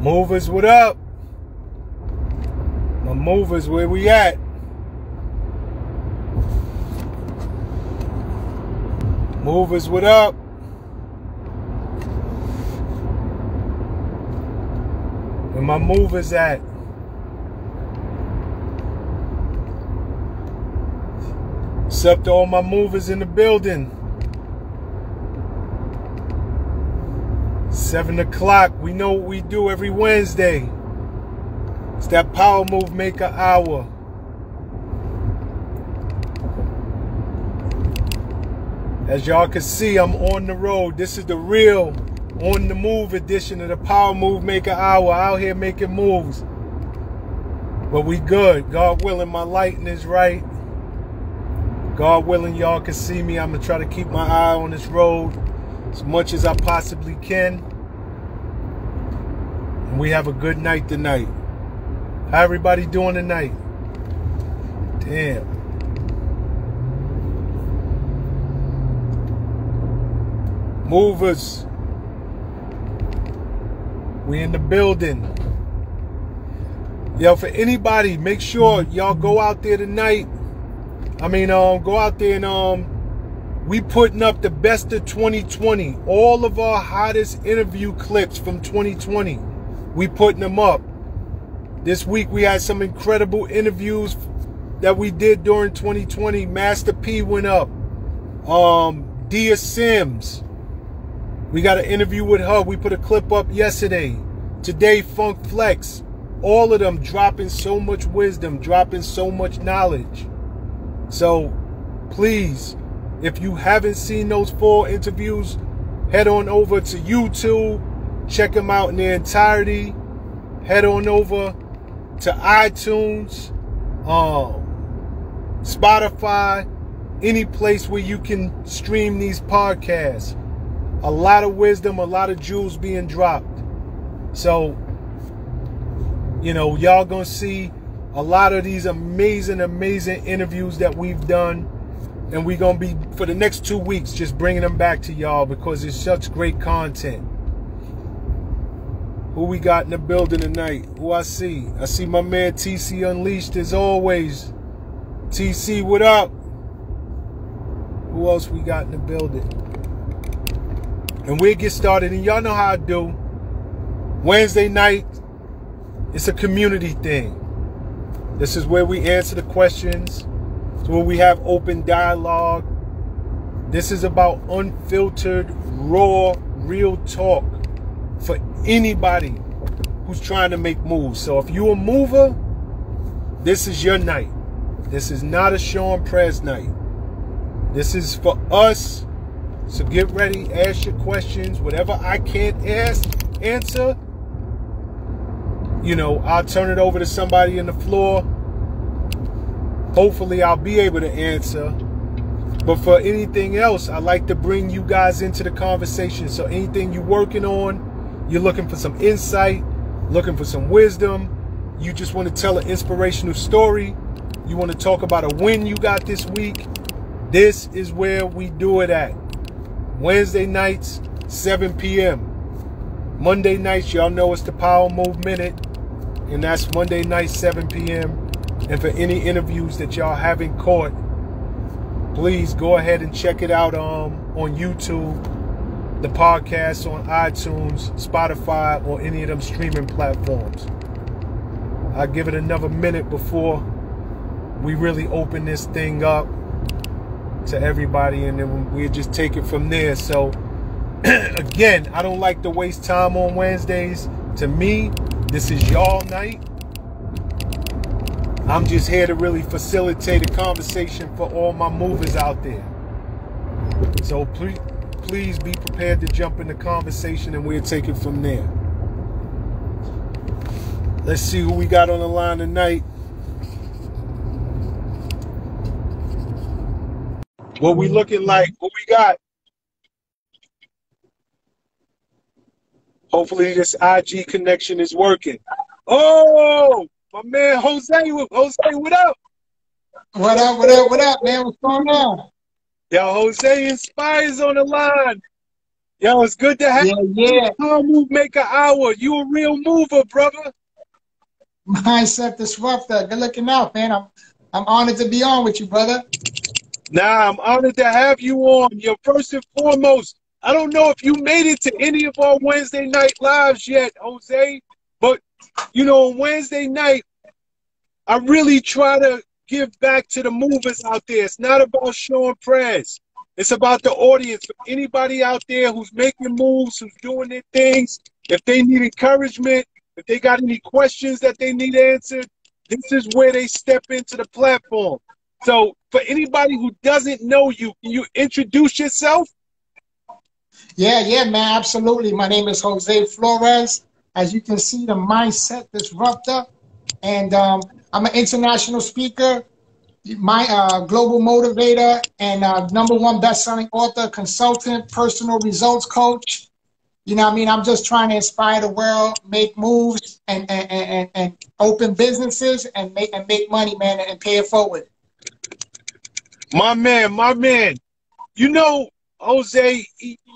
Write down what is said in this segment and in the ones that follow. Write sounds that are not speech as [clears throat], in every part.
Movers, what up? My movers, where we at? Movers, what up? Where my movers at? What's up to all my movers in the building? Seven o'clock. We know what we do every Wednesday. It's that Power Move Maker Hour. As y'all can see, I'm on the road. This is the real on the move edition of the Power Move Maker Hour. Out here making moves. But we good. God willing, my lighting is right. God willing, y'all can see me. I'm going to try to keep my eye on this road as much as I possibly can. And we have a good night tonight. How everybody doing tonight? Damn. Movers. We in the building. Yo, for anybody, make sure y'all go out there tonight. I mean, um, go out there and um, we putting up the best of 2020. All of our hottest interview clips from 2020. We putting them up. This week we had some incredible interviews that we did during 2020. Master P went up. Um, Dia Simms. We got an interview with her. We put a clip up yesterday. Today, Funk Flex. All of them dropping so much wisdom, dropping so much knowledge. So, please, if you haven't seen those four interviews, head on over to YouTube. Check them out in their entirety. Head on over to iTunes, um, Spotify, any place where you can stream these podcasts a lot of wisdom, a lot of jewels being dropped. So, you know, y'all gonna see a lot of these amazing, amazing interviews that we've done. And we're gonna be for the next two weeks just bringing them back to y'all because it's such great content. Who we got in the building tonight? Who I see? I see my man TC Unleashed as always. TC, what up? Who else we got in the building? and we'll get started. And y'all know how I do. Wednesday night, it's a community thing. This is where we answer the questions. It's where we have open dialogue. This is about unfiltered, raw, real talk for anybody who's trying to make moves. So if you're a mover, this is your night. This is not a Shawn Prez night. This is for us so get ready, ask your questions. Whatever I can't ask, answer, you know, I'll turn it over to somebody in the floor. Hopefully, I'll be able to answer. But for anything else, I like to bring you guys into the conversation. So anything you're working on, you're looking for some insight, looking for some wisdom, you just want to tell an inspirational story, you want to talk about a win you got this week, this is where we do it at. Wednesday nights, 7 p.m. Monday nights, y'all know it's the Power Move Minute. And that's Monday night, 7 p.m. And for any interviews that y'all haven't caught, please go ahead and check it out um, on YouTube, the podcast on iTunes, Spotify, or any of them streaming platforms. I'll give it another minute before we really open this thing up to everybody, and then we just take it from there. So, [clears throat] again, I don't like to waste time on Wednesdays. To me, this is y'all night. I'm just here to really facilitate a conversation for all my movers out there. So please, please be prepared to jump in the conversation, and we'll take it from there. Let's see who we got on the line tonight. What we looking like? What we got? Hopefully this IG connection is working. Oh, my man Jose, Jose, what up? What up? What up? What up, man? What's going on? Yo, Jose Inspires on the line. Yo, it's good to have yeah, yeah. you. Move Maker Hour. You a real mover, brother. Mindset disruptor. Good looking out, man. I'm I'm honored to be on with you, brother. Nah, I'm honored to have you on. You're first and foremost. I don't know if you made it to any of our Wednesday night lives yet, Jose, but you know, on Wednesday night, I really try to give back to the movers out there. It's not about Shawn Prez. It's about the audience. For anybody out there who's making moves, who's doing their things, if they need encouragement, if they got any questions that they need answered, this is where they step into the platform. So, for anybody who doesn't know you, can you introduce yourself? Yeah, yeah, man, absolutely. My name is Jose Flores. As you can see, the mindset disruptor, and um, I'm an international speaker, my uh, global motivator, and uh, number one best-selling author, consultant, personal results coach. You know, I mean, I'm just trying to inspire the world, make moves, and and, and, and open businesses, and make and make money, man, and pay it forward. My man, my man. You know, Jose,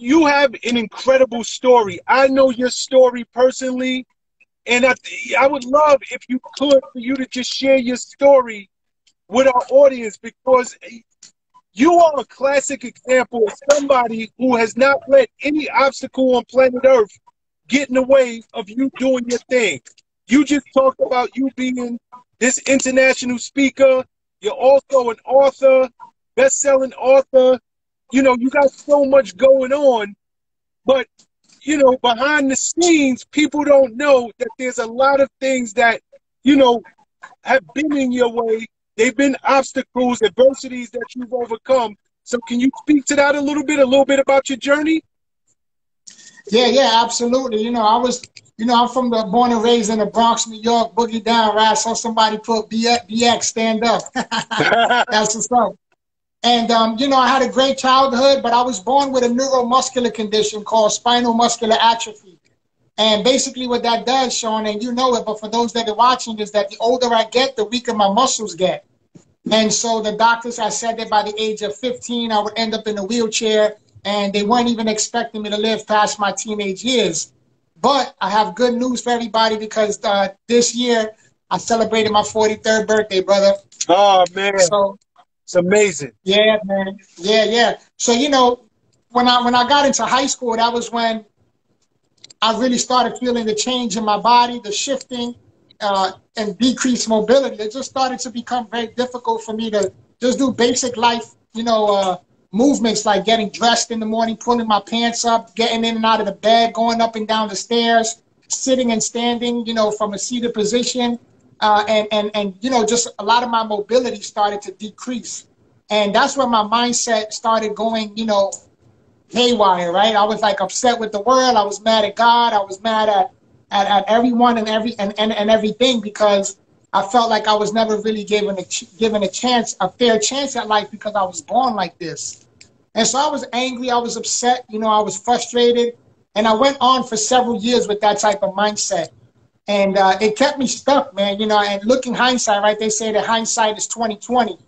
you have an incredible story. I know your story personally, and I, I would love if you could for you to just share your story with our audience because you are a classic example of somebody who has not let any obstacle on planet Earth get in the way of you doing your thing. You just talked about you being this international speaker. You're also an author, best-selling author. You know, you got so much going on, but you know, behind the scenes, people don't know that there's a lot of things that, you know, have been in your way. They've been obstacles, adversities that you've overcome. So can you speak to that a little bit, a little bit about your journey? Yeah, yeah, absolutely. You know, I was, you know, I'm from the born and raised in the Bronx, New York, boogie down, right? I saw somebody put BX, stand up. [laughs] That's what's up. And, um, you know, I had a great childhood, but I was born with a neuromuscular condition called spinal muscular atrophy. And basically what that does, Shawn, and you know it, but for those that are watching, is that the older I get, the weaker my muscles get. And so the doctors had said that by the age of 15, I would end up in a wheelchair, and they weren't even expecting me to live past my teenage years. But I have good news for everybody because uh, this year I celebrated my 43rd birthday, brother. Oh, man. So it's amazing. Yeah, man. Yeah, yeah. So you know, when I when I got into high school, that was when I really started feeling the change in my body, the shifting, uh, and decreased mobility. It just started to become very difficult for me to just do basic life, you know, uh, movements like getting dressed in the morning, pulling my pants up, getting in and out of the bed, going up and down the stairs, sitting and standing, you know, from a seated position, uh, and and and you know, just a lot of my mobility started to decrease, and that's where my mindset started going, you know, haywire. Right? I was like upset with the world. I was mad at God. I was mad at at, at everyone and every and, and and everything because I felt like I was never really given a given a chance, a fair chance at life because I was born like this. And so I was angry. I was upset. You know, I was frustrated, and I went on for several years with that type of mindset and uh, it kept me stuck, man. You know, and looking hindsight, right? They say that hindsight is twenty twenty,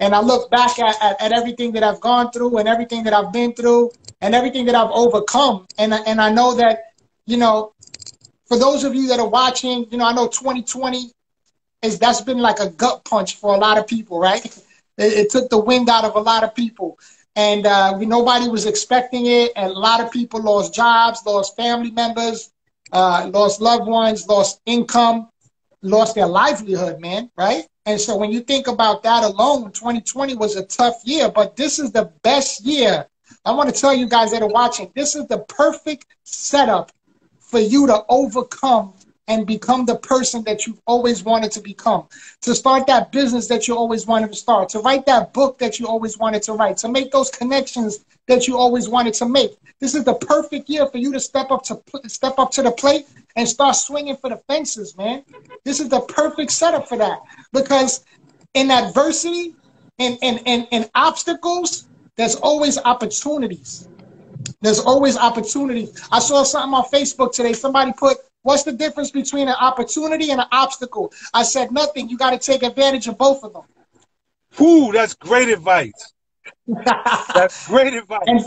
and I look back at, at, at, everything that I've gone through and everything that I've been through and everything that I've overcome, and and I know that, you know, for those of you that are watching, you know, I know twenty twenty is that's been like a gut punch for a lot of people, right? It, it took the wind out of a lot of people. And uh, we, nobody was expecting it, and a lot of people lost jobs, lost family members, uh, lost loved ones, lost income, lost their livelihood, man, right? And so when you think about that alone, 2020 was a tough year, but this is the best year. I want to tell you guys that are watching, this is the perfect setup for you to overcome and become the person that you've always wanted to become, to start that business that you always wanted to start, to write that book that you always wanted to write, to make those connections that you always wanted to make. This is the perfect year for you to step up to step up to the plate and start swinging for the fences, man. This is the perfect setup for that because in adversity and and and, and obstacles, there's always opportunities. There's always opportunity. I saw something on Facebook today. Somebody put, What's the difference between an opportunity and an obstacle? I said, Nothing. You got to take advantage of both of them. Ooh, that's great advice. [laughs] that's great advice. And,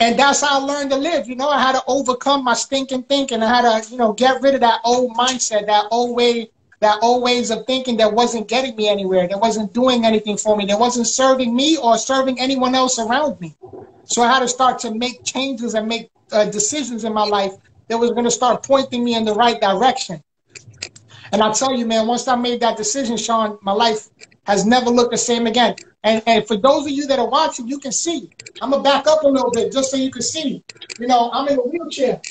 and that's how I learned to live. You know, I had to overcome my stinking thinking. I had to, you know, get rid of that old mindset, that old way, that old ways of thinking that wasn't getting me anywhere, that wasn't doing anything for me, that wasn't serving me or serving anyone else around me. So I had to start to make changes and make uh, decisions in my life that was going to start pointing me in the right direction. And I tell you, man, once I made that decision, Shawn, my life has never looked the same again. And, and for those of you that are watching, you can see. I'm gonna back up a little bit just so you can see. You know, I'm in a wheelchair.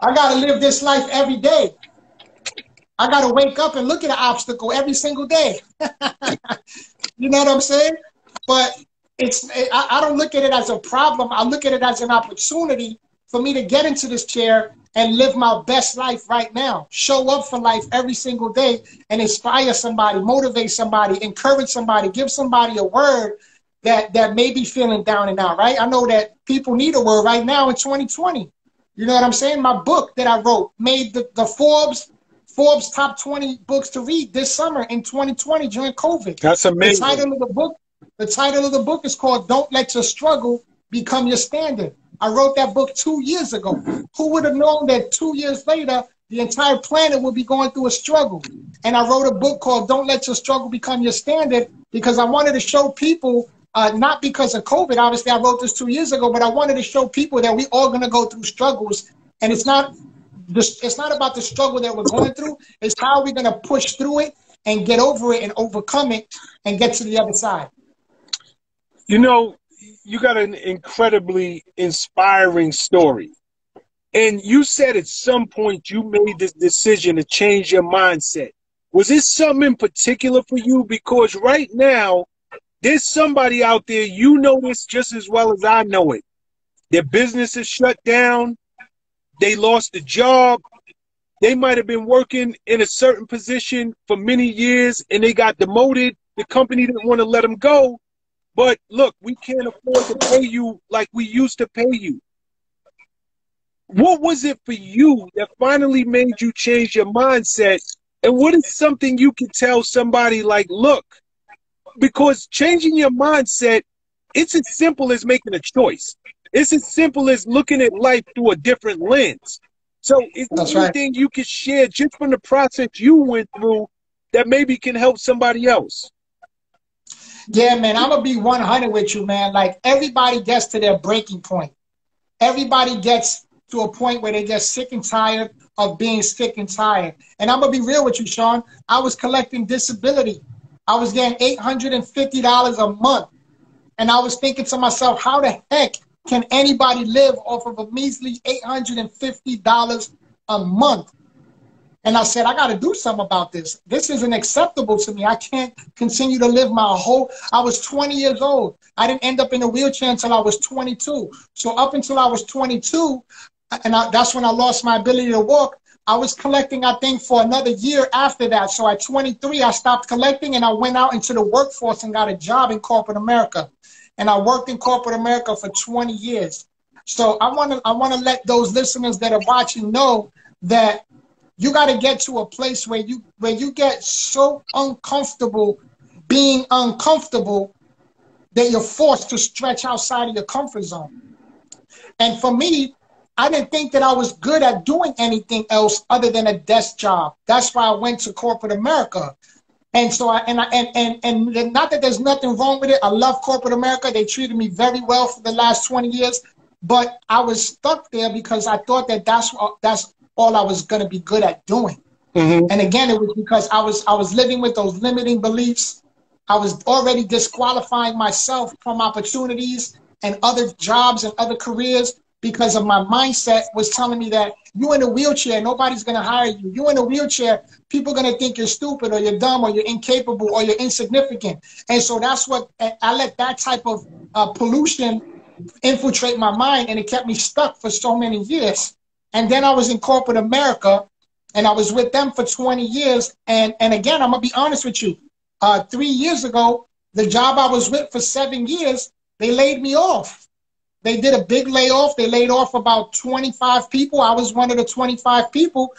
I gotta live this life every day. I gotta wake up and look at an obstacle every single day. [laughs] you know what I'm saying? But it's I, I don't look at it as a problem. I look at it as an opportunity for me to get into this chair and live my best life right now. Show up for life every single day and inspire somebody, motivate somebody, encourage somebody, give somebody a word that that may be feeling down and out, right? I know that people need a word right now in 2020. You know what I'm saying? My book that I wrote made the, the Forbes Forbes top 20 books to read this summer in 2020 during COVID. That's amazing. The title of the book, the title of the book is called Don't Let Your Struggle Become Your Standard. I wrote that book two years ago. Who would have known that two years later, the entire planet would be going through a struggle? And I wrote a book called Don't Let Your Struggle Become Your Standard because I wanted to show people, uh, not because of COVID, obviously I wrote this two years ago, but I wanted to show people that we all going to go through struggles. And it's not, it's not about the struggle that we're going through. It's how we're going to push through it and get over it and overcome it and get to the other side. You know, you got an incredibly inspiring story. And you said at some point you made this decision to change your mindset. Was this something in particular for you? Because right now, there's somebody out there, you know this just as well as I know it. Their business is shut down. They lost a job. They might have been working in a certain position for many years and they got demoted. The company didn't want to let them go. But look, we can't afford to pay you like we used to pay you. What was it for you that finally made you change your mindset? And what is something you can tell somebody like, look, because changing your mindset, it's as simple as making a choice. It's as simple as looking at life through a different lens. So is there anything right. you can share just from the process you went through that maybe can help somebody else? Yeah, man, I'm gonna be 100 with you, man. Like everybody gets to their breaking point. Everybody gets to a point where they get sick and tired of being sick and tired. And I'm gonna be real with you, Shawn. I was collecting disability. I was getting $850 a month. And I was thinking to myself, how the heck can anybody live off of a measly $850 a month? And I said, I got to do something about this. This isn't acceptable to me. I can't continue to live my whole. I was 20 years old. I didn't end up in a wheelchair until I was 22. So up until I was 22, and I, that's when I lost my ability to walk. I was collecting, I think, for another year after that. So at 23, I stopped collecting and I went out into the workforce and got a job in corporate America. And I worked in corporate America for 20 years. So I want to I want to let those listeners that are watching know that you got to get to a place where you where you get so uncomfortable being uncomfortable that you're forced to stretch outside of your comfort zone. And for me, I didn't think that I was good at doing anything else other than a desk job. That's why I went to corporate America. And so I and I and and and not that there's nothing wrong with it. I love corporate America. They treated me very well for the last 20 years. But I was stuck there because I thought that that's what that's all I was going to be good at doing. Mm-hmm. And again, it was because I was I was living with those limiting beliefs. I was already disqualifying myself from opportunities and other jobs and other careers because of my mindset was telling me that you in a wheelchair, nobody's gonna hire you. You in a wheelchair, people are gonna think you're stupid or you're dumb or you're incapable or you're insignificant. And so that's what I let that type of uh, pollution infiltrate my mind, and it kept me stuck for so many years. And then I was in corporate America and I was with them for 20 years. And, and again, I'm going to be honest with you. Uh, three years ago, the job I was with for seven years, they laid me off. They did a big layoff. They laid off about 25 people. I was one of the 25 people.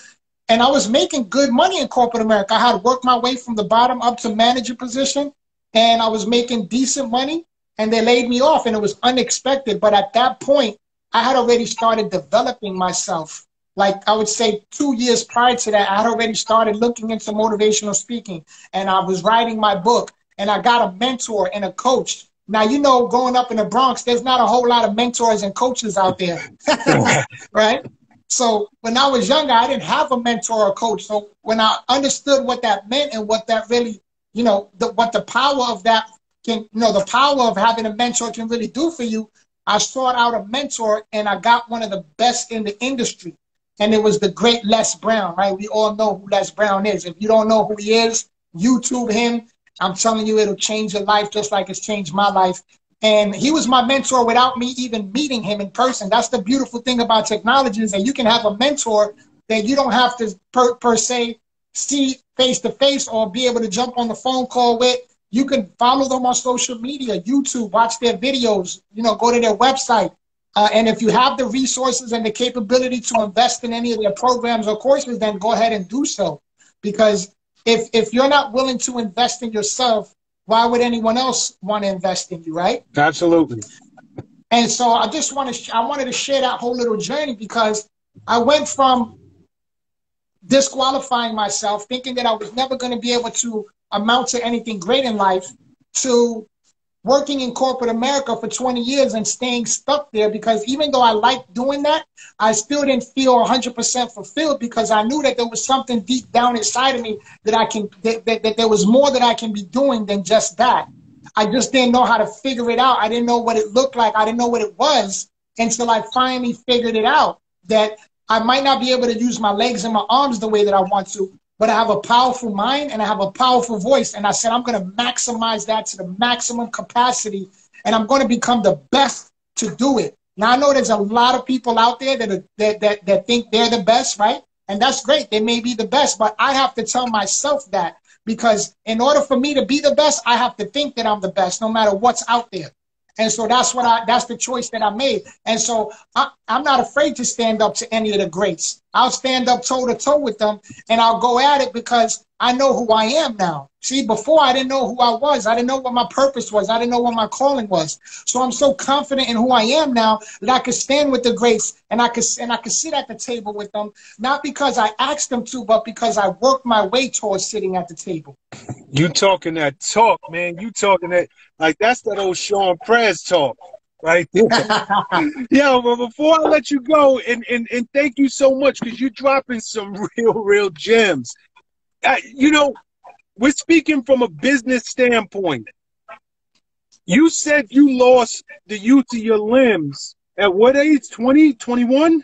And I was making good money in corporate America. I had worked my way from the bottom up to manager position. And I was making decent money. and they laid me off and it was unexpected. But at that point, I had already started developing myself. Like I would say two years prior to that, I had already started looking into motivational speaking and I was writing my book and I got a mentor and a coach. Now, you know, growing up in the Bronx, there's not a whole lot of mentors and coaches out there, [laughs] right? So when I was younger, I didn't have a mentor or coach. So when I understood what that meant and what that really, you know, the, what the power of that can, you know, the power of having a mentor can really do for you, I sought out a mentor and I got one of the best in the industry. And it was the great Les Brown, right? We all know who Les Brown is. If you don't know who he is, YouTube him. I'm telling you, it'll change your life just like it's changed my life. And he was my mentor without me even meeting him in person. That's the beautiful thing about technology is that you can have a mentor that you don't have to per, per se see face to face or be able to jump on the phone call with. You can follow them on social media, YouTube, watch their videos, you know, go to their website. Uh, and if you have the resources and the capability to invest in any of their programs or courses, then go ahead and do so. Because if if you're not willing to invest in yourself, why would anyone else want to invest in you, right? Absolutely. And so I just want to, I wanted to share that whole little journey because I went from disqualifying myself, thinking that I was never going to be able to amount to anything great in life, to working in corporate America for 20 years and staying stuck there because even though I liked doing that, I still didn't feel 100% fulfilled because I knew that there was something deep down inside of me that I can, that, that, that there was more that I can be doing than just that. I just didn't know how to figure it out. I didn't know what it looked like. I didn't know what it was until I finally figured it out that I might not be able to use my legs and my arms the way that I want to, but I have a powerful mind and I have a powerful voice. And I said, I'm going to maximize that to the maximum capacity and I'm going to become the best to do it. Now, I know there's a lot of people out there that, are, that, that, that think they're the best, right? And that's great. They may be the best, but I have to tell myself that because in order for me to be the best, I have to think that I'm the best no matter what's out there. And so that's what I that's the choice that I made. And so I, am not afraid to stand up to any of the greats. I'll stand up toe to toe with them and I'll go at it because I know who I am now. See, before I didn't know who I was. I didn't know what my purpose was. I didn't know what my calling was. So I'm so confident in who I am now that I could stand with the greats and I could and I could sit at the table with them, not because I asked them to, but because I worked my way towards sitting at the table. You talking that talk, man. You talking that like that's that old Shawn Prez talk. Right there. yeah, but before I let you go, and, and, and thank you so much because you're dropping some [laughs] real, real gems. Uh, you know, we're speaking from a business standpoint. You said you lost the use of your limbs at what age? 20, 21?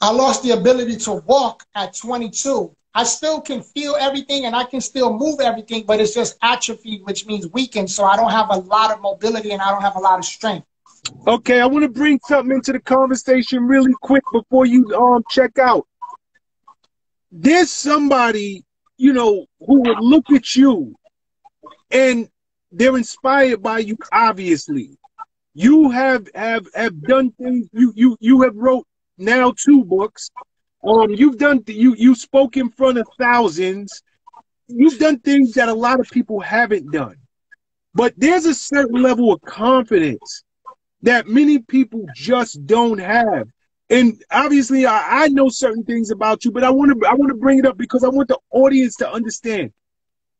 I lost the ability to walk at 22. I still can feel everything and I can still move everything, but it's just atrophied, which means weakened. So I don't have a lot of mobility and I don't have a lot of strength. Okay, I want to bring something into the conversation really quick before you um check out. There's somebody, you know, who would look at you and they're inspired by you, obviously. You have have have done things you you you have wrote now two books um, you've done you you spoke in front of thousands. You've done things that a lot of people haven't done. But there's a certain level of confidence that many people just don't have. And obviously, I, I know certain things about you, but I want to I want to bring it up because I want the audience to understand.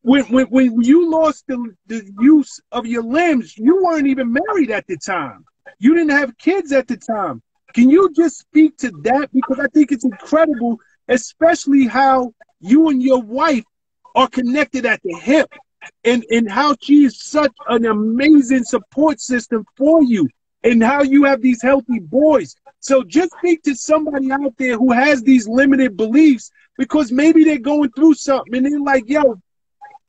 When when when you lost the the use of your limbs, you weren't even married at the time. You didn't have kids at the time. Can you just speak to that? Because I think it's incredible, especially how you and your wife are connected at the hip and, and how she is such an amazing support system for you and how you have these healthy boys. So just speak to somebody out there who has these limited beliefs because maybe they're going through something and they're like, yo,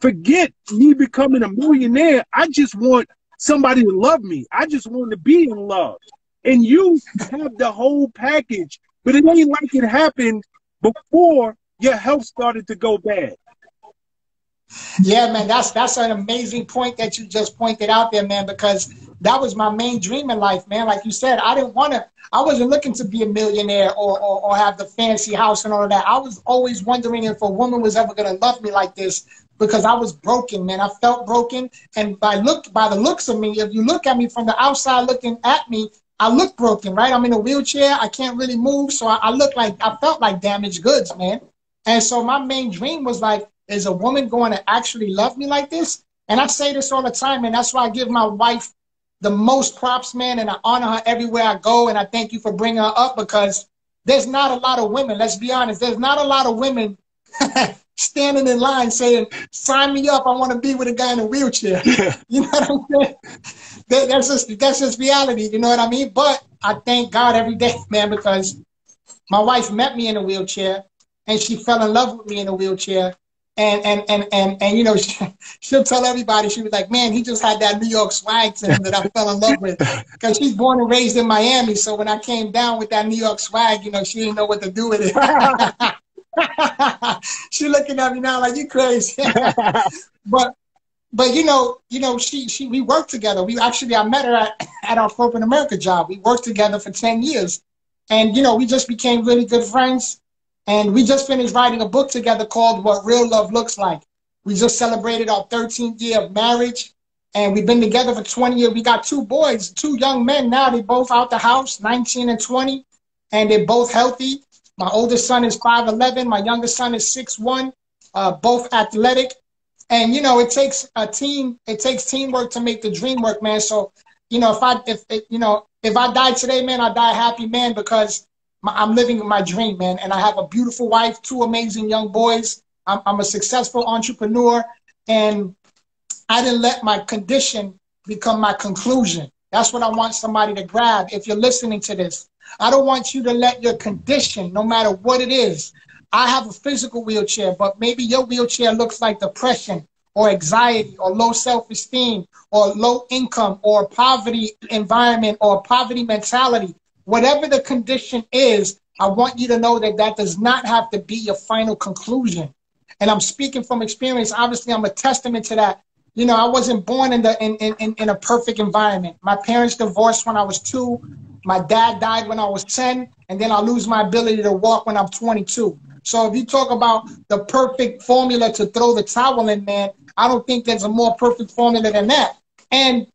forget me becoming a millionaire. I just want somebody to love me. I just want to be in love and you have the whole package. But it ain't like it happened before your health started to go bad. Yeah, man, that's that's an amazing point that you just pointed out there, man, because that was my main dream in life, man. Like you said, I didn't want to, I wasn't looking to be a millionaire or, or, or have the fancy house and all of that. I was always wondering if a woman was ever going to love me like this because I was broken, man. I felt broken, and by look by the looks of me, if you look at me from the outside looking at me, I look broken, right? I'm in a wheelchair. I can't really move, so I, I look like I felt like damaged goods, man. And so my main dream was like, is a woman going to actually love me like this? And I say this all the time, and that's why I give my wife the most props, man, and I honor her everywhere I go. And I thank you for bringing her up because there's not a lot of women. Let's be honest. There's not a lot of women [laughs] standing in line saying, "Sign me up. I want to be with a guy in a wheelchair." [laughs] you know what I'm saying? That, that's just that's just reality. You know what I mean? But I thank God every day, [laughs] man, because my wife met me in a wheelchair, and she fell in love with me in a wheelchair. And and and and and you know she, [laughs] she'll tell everybody she was like, man, he just had that New York swag to him that I [laughs] fell in love with because she's born and raised in Miami. So when I came down with that New York swag, you know, she didn't know what to do with it. [laughs] she looking at me now like you crazy. but but you know, you know, she she we worked together. We actually I met her at, at our corporate America job. We worked together for ten years, and you know, we just became really good friends. And we just finished writing a book together called What Real Love Looks Like. We just celebrated our 13th year of marriage, and we've been together for 20 years. We got two boys, two young men now. They're both out the house, 19 and 20, and they're both healthy. My oldest son is 5'11. My youngest son is 6'1, uh, both athletic. And, you know, it takes a team, it takes teamwork to make the dream work, man. So, you know, if I, if, you know, if I die today, man, I die a happy man because my, I'm living my dream, man. And I have a beautiful wife, two amazing young boys. I'm, I'm a successful entrepreneur. And I didn't let my condition become my conclusion. That's what I want somebody to grab. If you're listening to this, I don't want you to let your condition, no matter what it is, I have a physical wheelchair, but maybe your wheelchair looks like depression or anxiety or low self-esteem or low income or poverty environment or poverty mentality. Whatever the condition is, I want you to know that that does not have to be your final conclusion. And I'm speaking from experience. Obviously, I'm a testament to that. You know, I wasn't born in the in, in, in a perfect environment. My parents divorced when I was two. My dad died when I was 10, and then I lose my ability to walk when I'm 22. So if you talk about the perfect formula to throw the towel in, man, I don't think there's a more perfect formula than that. And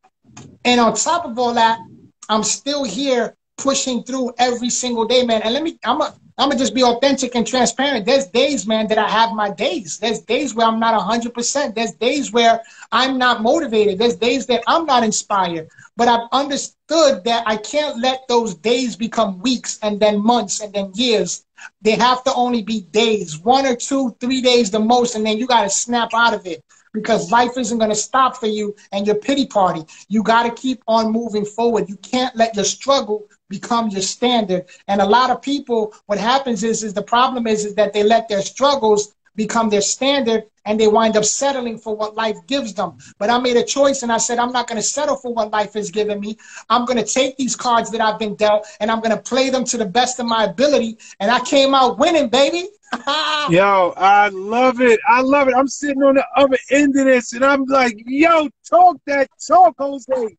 and on top of all that, I'm still here pushing through every single day, man. And let me, I'm a, I'm gonna just be authentic and transparent. There's days, man, that I have my days. There's days where I'm not 100%. There's days where I'm not motivated. There's days that I'm not inspired. But I've understood that I can't let those days become weeks and then months and then years. They have to only be days, one or two, three days the most, and then you got to snap out of it because life isn't going to stop for you and your pity party. You got to keep on moving forward. You can't let your struggle become your standard. And a lot of people, what happens is, is the problem is, is that they let their struggles become their standard and they wind up settling for what life gives them. But I made a choice and I said, I'm not going to settle for what life has given me. I'm going to take these cards that I've been dealt and I'm going to play them to the best of my ability. And I came out winning, baby. [laughs] yo, I love it. I love it. I'm sitting on the other end of this and I'm like, yo, talk that talk, Jose.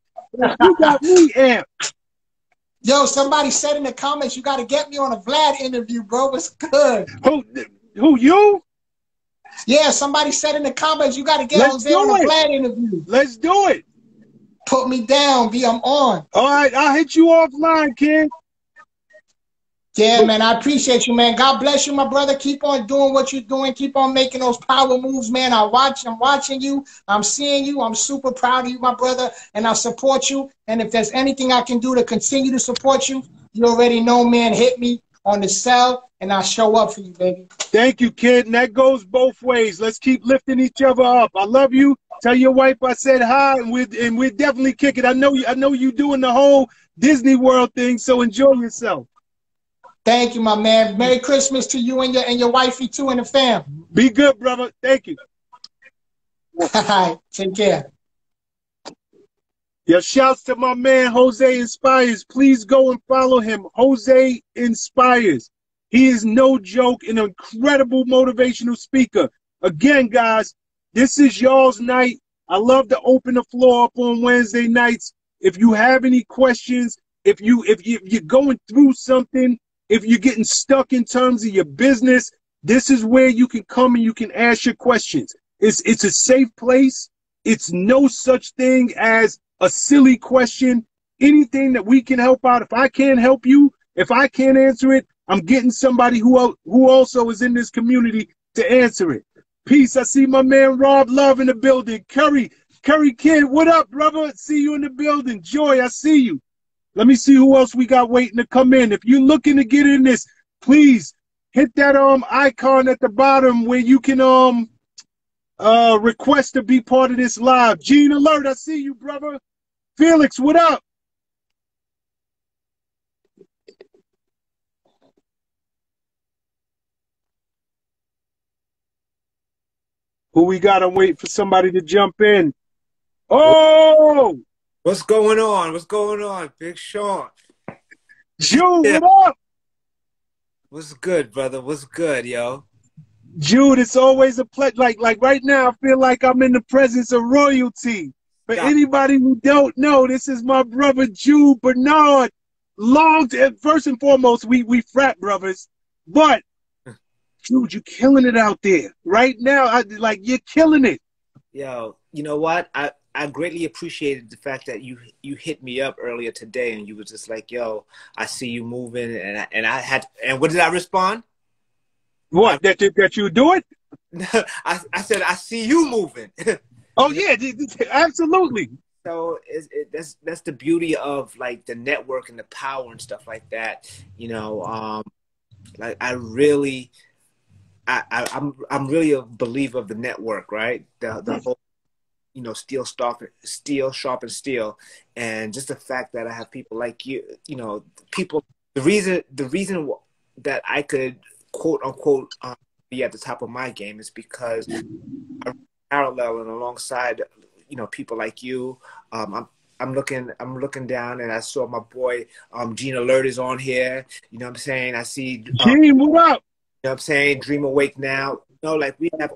You got me amped. Yo, somebody said in the comments, you got to get me on a Vlad interview, bro. What's good? Who, who you? Yeah, somebody said in the comments, you got to get Let's Jose on a Vlad interview. Let's do it. Put me down, B. I'm on. All right, I'll hit you offline, kid. Yeah, man, I appreciate you, man. God bless you, my brother. Keep on doing what you're doing. Keep on making those power moves, man. I watch, I'm watching you. I'm seeing you. I'm super proud of you, my brother, and I support you. And if there's anything I can do to continue to support you, you already know, man. Hit me on the cell, and I'll show up for you, baby. Thank you, kid. And that goes both ways. Let's keep lifting each other up. I love you. Tell your wife I said hi, and we and we definitely kick it. I know you. I know you doing the whole Disney World thing, so enjoy yourself. Thank you, my man. Merry Christmas to you and your and your wifey too and the fam. Be good, brother. Thank you. [laughs] All right. Take care. Yeah, shouts to my man Jose Inspires. Please go and follow him. Jose Inspires. He is no joke, an incredible motivational speaker. Again, guys, this is y'all's night. I love to open the floor up on Wednesday nights. If you have any questions, if you if you, if you're going through something if you're getting stuck in terms of your business, this is where you can come and you can ask your questions. It's it's a safe place. It's no such thing as a silly question. Anything that we can help out. If I can't help you, if I can't answer it, I'm getting somebody who who also is in this community to answer it. Peace. I see my man Rob Love in the building. Curry, Curry Kid, what up, brother? See you in the building. Joy, I see you. Let me see who else we got waiting to come in. If you're looking to get in this, please hit that um icon at the bottom where you can um uh, request to be part of this live. Gene Alert, I see you, brother. Felix, what up? Who we got to wait for somebody to jump in. Oh! What's going on? What's going on? Big Sean. Jude, yeah. what up? What's good, brother? What's good, yo? Jude, it's always a pleasure. Like like right now, I feel like I'm in the presence of royalty. For anybody who don't know, this is my brother Jude Bernard. Long to, first and foremost, we we frat brothers, but [laughs] Jude, you're killing it out there right now. I, like you're killing it. Yo, you know what? I I greatly appreciated the fact that you you hit me up earlier today, and you was just like, "Yo, I see you moving," and I, and I had and what did I respond? What that that you do it? [laughs] I I said I see you moving. [laughs] oh yeah, absolutely. So it, that's that's the beauty of like the network and the power and stuff like that. You know, um, like I really, I, I am I'm, I'm really a believer of the network, right? The the whole you know, steel sharp, steel sharp and steel, and just the fact that I have people like you, you know, people. The reason, the reason that I could quote unquote um, be at the top of my game is because I'm parallel and alongside you know people like you. Um, I'm I'm looking I'm looking down and I saw my boy um, Gene Alert is on here. You know what I'm saying? I see um, Gene, what up? You know what I'm saying? Dream Awake now. You know, like we have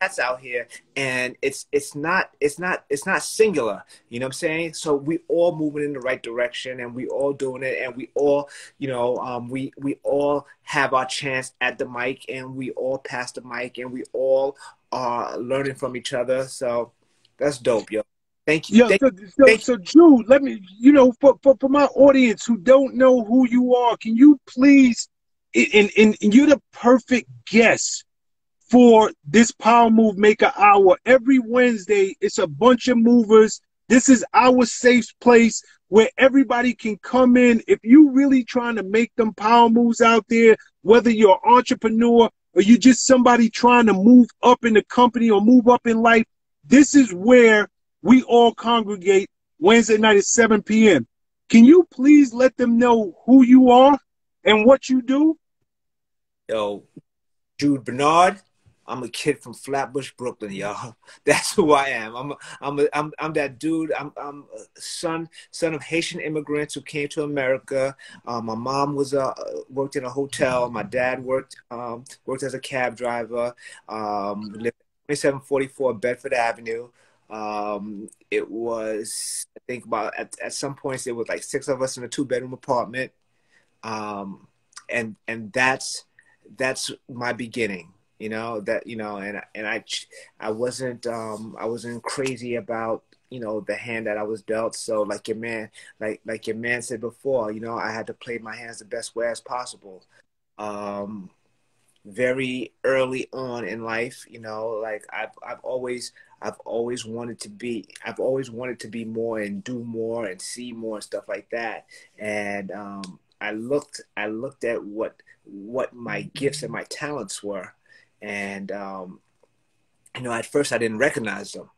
that's out here and it's it's not it's not it's not singular you know what i'm saying? So we all moving in the right direction and we all doing it and we all you know um, we we all have our chance at the mic and we all pass the mic and we all are learning from each other. So that's dope yo. Thank you. Yeah, thank, so, so, thank so Jude, let me, you know, for, for, for my audience who don't know who you are, can you please, and, and, and you're the perfect guest for this Power Move Maker Hour. Every Wednesday, it's a bunch of movers. This is our safe place where everybody can come in. If you really trying to make them power moves out there, whether you're an entrepreneur or you're just somebody trying to move up in the company or move up in life, this is where we all congregate Wednesday night at 7 p.m. Can you please let them know who you are and what you do? Yo, Jude Bernard, I'm a kid from Flatbush, Brooklyn, y'all. [laughs] That's who I am. I'm I'm I'm I'm that dude. I'm I'm son son of Haitian immigrants who came to America. Um, my mom was a uh, worked in a hotel. My dad worked um, worked as a cab driver. Um, lived 2744 Bedford Avenue. Um, it was I think about at, at some points there was like six of us in a two bedroom apartment. Um, and and that's that's my beginning you know that you know and and i i wasn't um i wasn't crazy about you know the hand that i was dealt. So like your man like like your man said before you know i had to play my hands the best way as possible. Um very early on in life you know like i've i've always i've always wanted to be i've always wanted to be more and do more and see more and stuff like that. And um i looked i looked at what what my gifts and my talents were and um, you know, at first I didn't recognize them.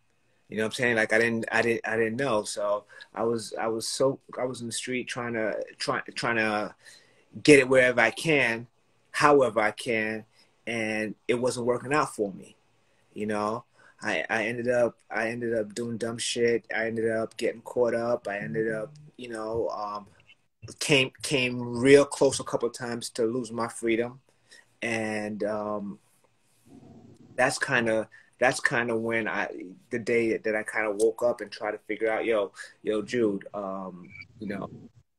You know what I'm saying? Like I didn't, I didn't, I didn't know. So I was, I was so, I was in the street trying to, try, trying to get it wherever I can, however I can, and it wasn't working out for me. You know, I, I ended up, I ended up doing dumb shit. I ended up getting caught up. I ended up, you know, um, came, came real close a couple times to lose my freedom, and um, that's kind of that's kind of when I the day that I kind of woke up and tried to figure out, yo, yo, Jude, um, you know,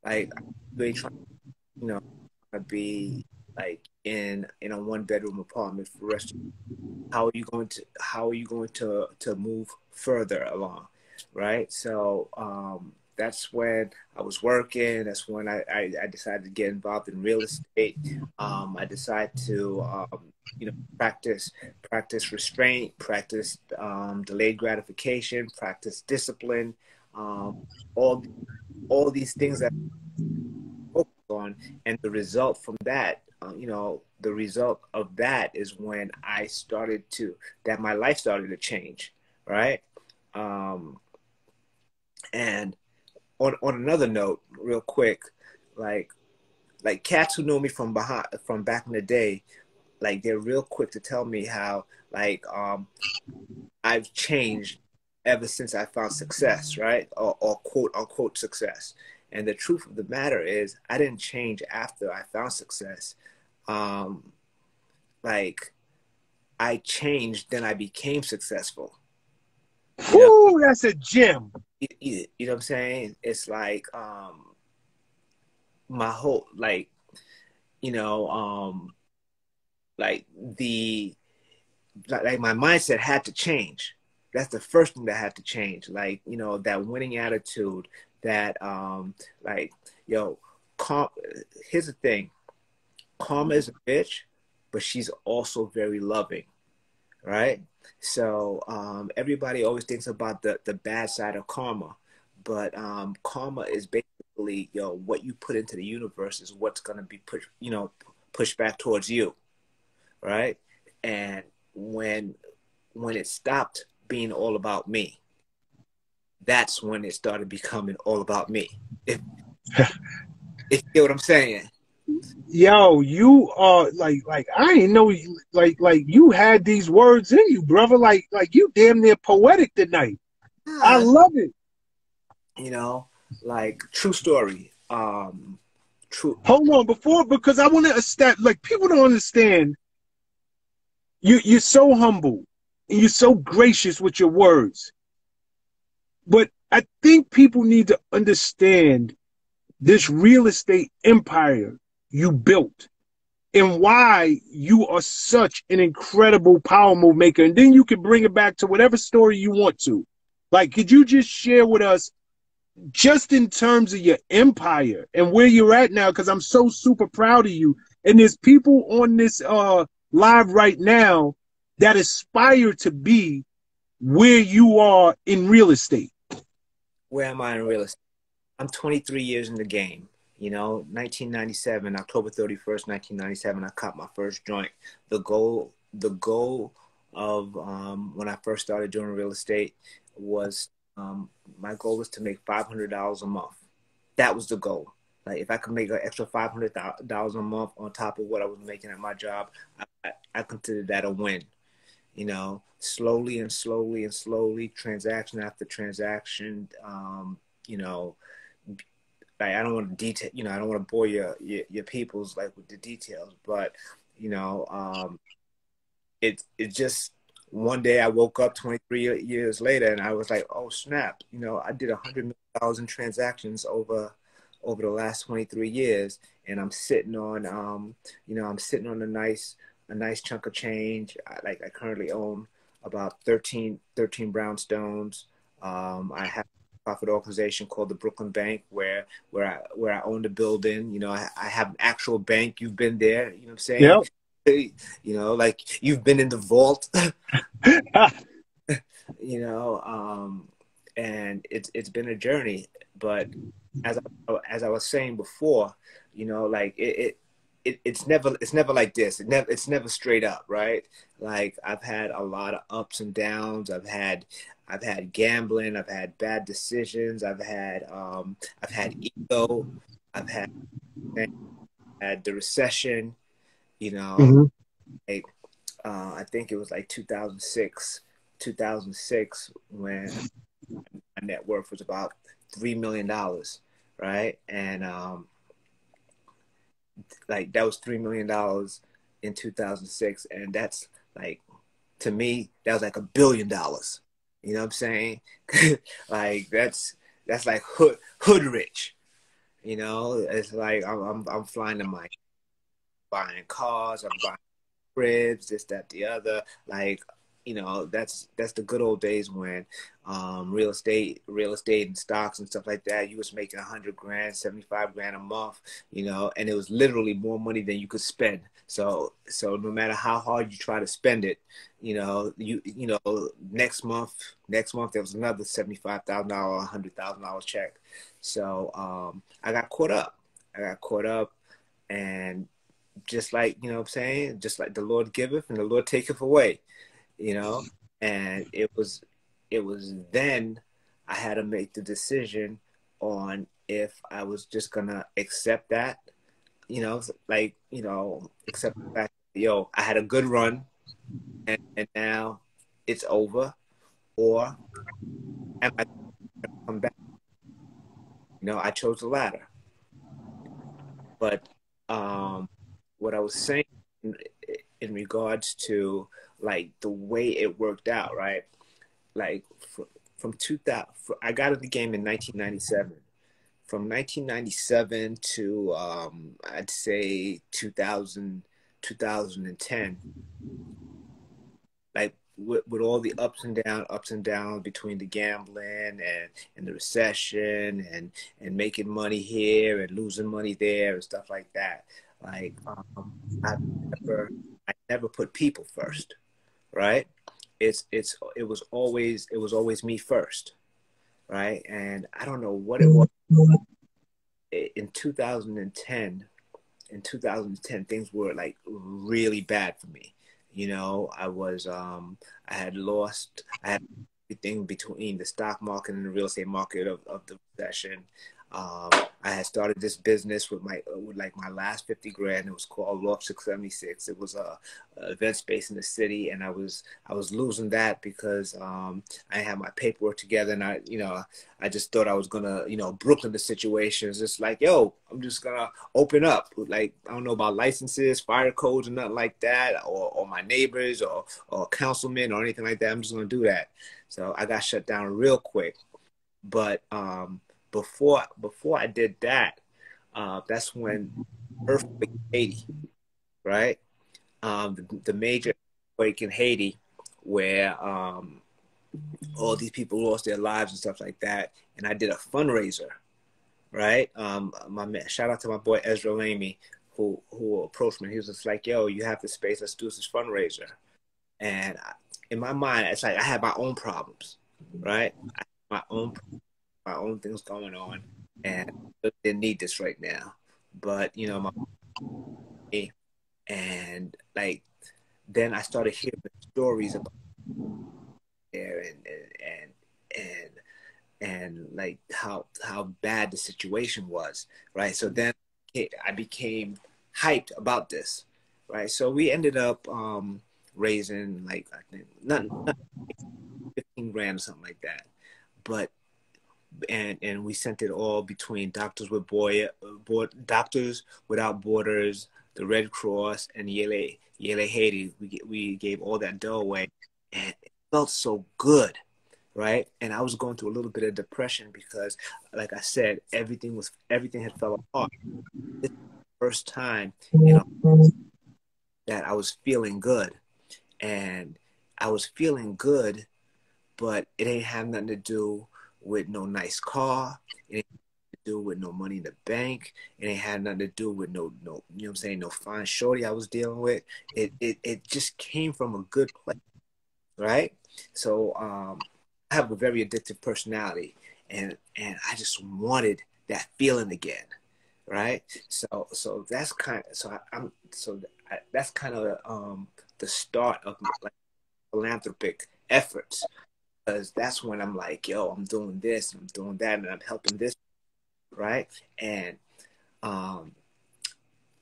like really trying, you know, to be like in in a one bedroom apartment for rest. Of, how are you going to how are you going to to move further along, right? So um, that's when I was working. That's when I, I, I decided to get involved in real estate. Um, I decided to, um, you know, practice practice restraint, practice um, delayed gratification, practice discipline, um, all all these things that focus on, and the result from that, uh, you know, the result of that is when I started to that my life started to change, right? Um, and on on another note, real quick, like like cats who know me from behind from back in the day, like they're real quick to tell me how like um I've changed ever since I found success, right? Or, or quote unquote success. And the truth of the matter is, I didn't change after I found success. Um, like I changed, then I became successful. Ooh, that's a gem. You, you, know what I'm saying? It's like um, my whole like, you know, um, like the like, like my mindset had to change. That's the first thing that had to change. Like you know that winning attitude. That um, like yo, calm. Here's the thing. Karma is a bitch, but she's also very loving, right? So um, everybody always thinks about the the bad side of karma, but um, karma is basically you know what you put into the universe is what's gonna be pushed you know pushed back towards you, right? And when when it stopped being all about me, that's when it started becoming all about me. If, [laughs] if you get what I'm saying yo, you are like, like I didn't know, like, like you had these words in you, brother. Like, like you damn near poetic tonight. I love it. You know, like true story. Um, true. Hold on, before because I want to establish. Like people don't understand. You you're so humble and you're so gracious with your words, but I think people need to understand this real estate empire you built and why you are such an incredible power move maker. And then you can bring it back to whatever story you want to. Like, could you just share with us, just in terms of your empire and where you're at now? Because I'm so super proud of you. And there's people on this uh, live right now that aspire to be where you are in real estate. Where am I in real estate? I'm 23 years in the game. You know, 1997, October 31st, 1997, I caught my first joint. The goal, the goal of um, when I first started doing real estate was um, my goal was to make $500 a month. That was the goal. Like if I could make an extra $500 a month on top of what I was making at my job, I, I, I considered that a win. You know, slowly and slowly and slowly, transaction after transaction, um, you know, like I don't want to detail, you know, I don't want to bore your, your, your peoples like with the details, but you know, um, it it just one day I woke up 23 years later and I was like, oh snap, you know, I did a hundred million dollars in transactions over over the last 23 years, and I'm sitting on, um, you know, I'm sitting on a nice a nice chunk of change. I, like I currently own about 13 13 brownstones. Um, I have profit organization called the Brooklyn Bank, where where I where I own the building. You know, I, I have an actual bank. You've been there. You know what I'm saying? Yep. [laughs] You know, like you've been in the vault. [laughs] [laughs] you know, um, and it's it's been a journey. But as I, as I was saying before, you know, like it, it it, it's never it's never like this. It never it's never straight up, right? Like I've had a lot of ups and downs. I've had I've had gambling. I've had bad decisions. I've had um, I've had ego. I've had had the recession. You know, mm-hmm. like uh, I think it was like 2006, 2006 when my net worth was about three million dollars, right? And um, like that was three million dollars in 2006, and that's like to me that was like a billion dollars you know what I'm saying? [laughs] like that's that's like hood hood rich. You know, it's like I'm I'm, I'm flying the mic. buying cars, I'm buying cribs, this, that, the other. Like, you know, that's that's the good old days when um, real estate, real estate and stocks and stuff like that. You was making a hundred grand, seventy five grand a month, you know, and it was literally more money than you could spend. So, so no matter how hard you try to spend it, you know, you you know, next month, next month there was another seventy five thousand dollar, hundred thousand dollar check. So um, I got caught up. I got caught up, and just like you know what I'm saying, just like the Lord giveth and the Lord taketh away, you know. And it was it was then I had to make the decision on if I was just gonna accept that, you know, like, you know, accept the fact yo, I had a good run and, and now it's over, or am I come back? You know, I chose the latter. But um what I was saying in, in regards to like the way it worked out, right? Like from, from 2000, I got in the game in 1997. From 1997 to um, I'd say 2000, 2010, like with, with all the ups and downs, ups and downs between the gambling and, and the recession and, and making money here and losing money there and stuff like that. Like um, I never, I never put people first, right? It's it's it was always it was always me first, right? And I don't know what it was. In 2010, in 2010, things were like really bad for me. You know, I was um I had lost I had everything between the stock market and the real estate market of, of the recession. Um, I had started this business with my with like my last fifty grand. It was called Loft Six Seventy Six. It was a, a, event space in the city, and I was I was losing that because um, I had my paperwork together, and I you know I just thought I was gonna you know Brooklyn the situation is just like yo I'm just gonna open up like I don't know about licenses, fire codes, or nothing like that, or or my neighbors or or councilmen or anything like that. I'm just gonna do that. So I got shut down real quick, but um before before I did that, uh, that's when earthquake Haiti, right? Um, the, the, major earthquake in Haiti, where um, all these people lost their lives and stuff like that, and I did a fundraiser, right? Um, my man, shout out to my boy Ezra Lamy, who who approached me. He was just like, "Yo, you have the space. Let's do this fundraiser." And in my mind, it's like I had my own problems, right? my own my own things going on, and they need this right now. But you know, my and like then I started hearing stories about there and and and and like how how bad the situation was, right? So then I became hyped about this, right? So we ended up um, raising like I think not, not fifteen grand or something like that, but and and we sent it all between Doctors with Boy, Doctors Without Borders, the Red Cross, and Yele Yele Haiti. We we gave all that dough away, and it felt so good, right? And I was going through a little bit of depression because, like I said, everything was everything had fell apart. This first time, you know, that I was feeling good, and I was feeling good, but it ain't have nothing to do with no nice car. It to do with no money in the bank. And it ain't had nothing to do with no no you know what I'm saying, no fine shorty I was dealing with. It it it just came from a good place. Right? So um I have a very addictive personality and and I just wanted that feeling again. Right? So so that's kind of so I, am so I, that's kind of um the start of my like philanthropic efforts because that's when I'm like, yo, I'm doing this, I'm doing that, and I'm helping this, right? And um,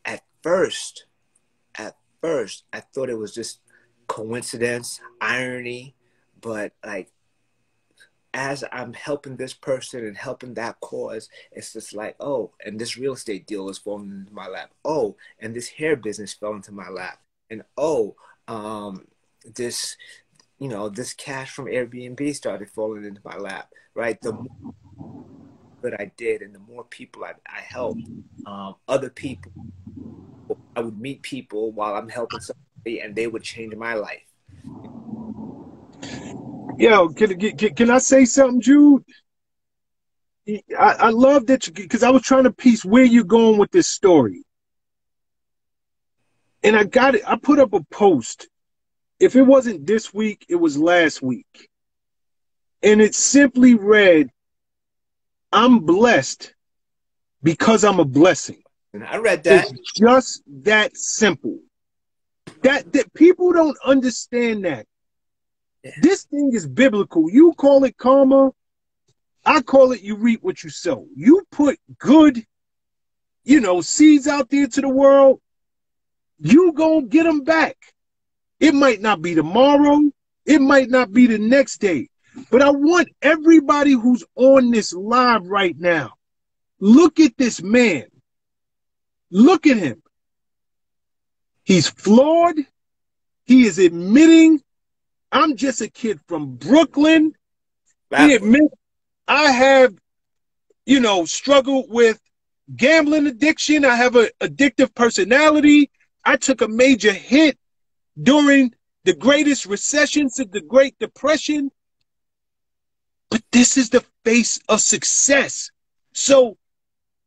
at first, at first, I thought it was just coincidence, irony, but like as I'm helping this person and helping that cause, it's just like, oh, and this real estate deal is falling into my lap. Oh, and this hair business fell into my lap. And oh, um, this you know, this cash from Airbnb started falling into my lap, right? The more that I did and the more people I, I helped, um, other people I would meet people while I'm helping somebody, and they would change my life. Yo, can, can, can I say something, Jude? I, I love that you, because I was trying to piece where you're going with this story. And I got it. I put up a post. If it wasn't this week, it was last week. And it simply read, I'm blessed because I'm a blessing. And I read that. It's just that simple. That that people don't understand that. Yeah. This thing is biblical. You call it karma. I call it you reap what you sow. You put good, you know, seeds out there to the world. You gonna get them back. It might not be tomorrow. It might not be the next day. But I want everybody who's on this live right now, look at this man. Look at him. He's flawed. He is admitting, I'm just a kid from Brooklyn. He admits, I have, you know, struggled with gambling addiction. I have an addictive personality. I took a major hit during the greatest recession since the Great Depression. But this is the face of success. So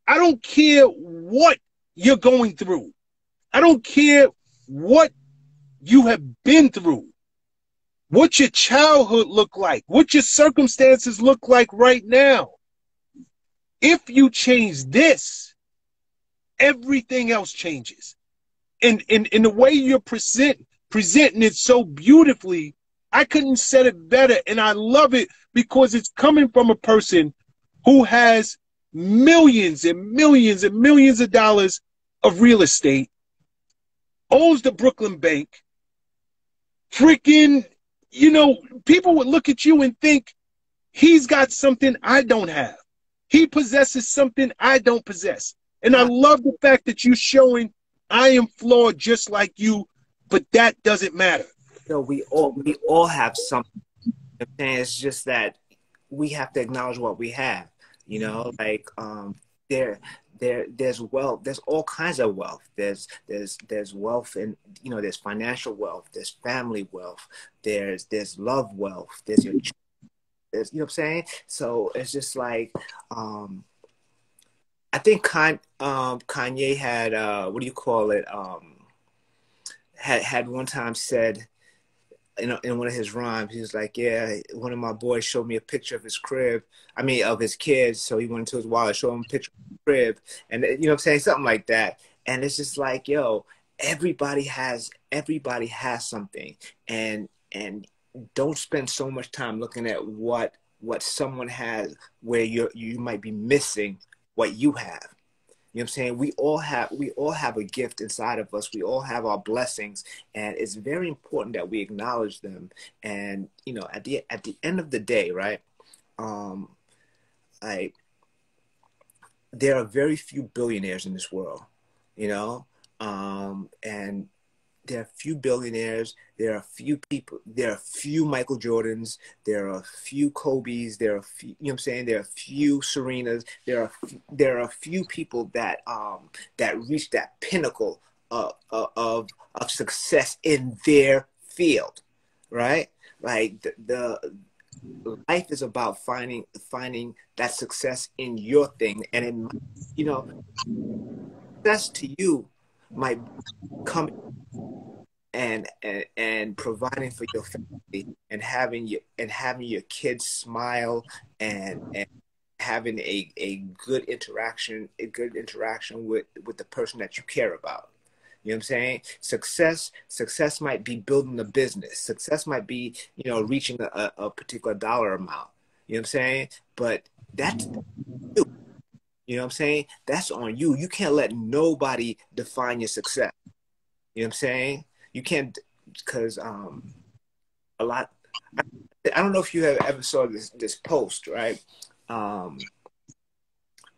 I don't care what you're going through. I don't care what you have been through, what your childhood looked like, what your circumstances look like right now. If you change this, everything else changes. And in, in the way you're present, presenting it so beautifully, I couldn't said it better. And I love it because it's coming from a person who has millions and millions and millions of dollars of real estate, owns the Brooklyn Bank, freaking, you know, people would look at you and think he's got something I don't have. He possesses something I don't possess. And I love the fact that you're showing I am flawed just like you, but that doesn't matter. No, we all we all have something. And it's just that we have to acknowledge what we have. You know, like um, there there there's wealth there's all kinds of wealth there's there's there's wealth and you know there's financial wealth there's family wealth there's there's love wealth there's your there's you know what i'm saying so it's just like um i think Kanye, um kanye had uh what do you call it um had had one time said in, in one of his rhymes, he was like, "Yeah, one of my boys showed me a picture of his crib. I mean, of his kids. So he went into his wallet, showed him a picture of his crib, and you know, what I'm saying something like that. And it's just like, yo, everybody has everybody has something, and and don't spend so much time looking at what what someone has where you you might be missing what you have you know what I'm saying? We all have we all have a gift inside of us. We all have our blessings, and it's very important that we acknowledge them. And you know, at the at the end of the day, right? Um, I there are very few billionaires in this world, you know, um, and there are few billionaires, there are few people, there are few Michael Jordans, there are a few Kobe's, there are few, you know what I'm saying, there are few Serenas, there are there are a few people that um that reach that pinnacle of of of success in their field, right? Like the, the life is about finding finding that success in your thing. And in you know success to you might come and, and and providing for your family and having your and having your kids smile and and having a, a good interaction a good interaction with with the person that you care about. You know what i'm saying? Success success might be building a business. Success might be you know reaching a, a particular dollar amount. You know what i'm saying? But that's you know what i'm saying? That's on you. You can't let nobody define your success. You know what i'm saying? You can't because um a lot I, I, don't know if you have ever saw this this post right? Um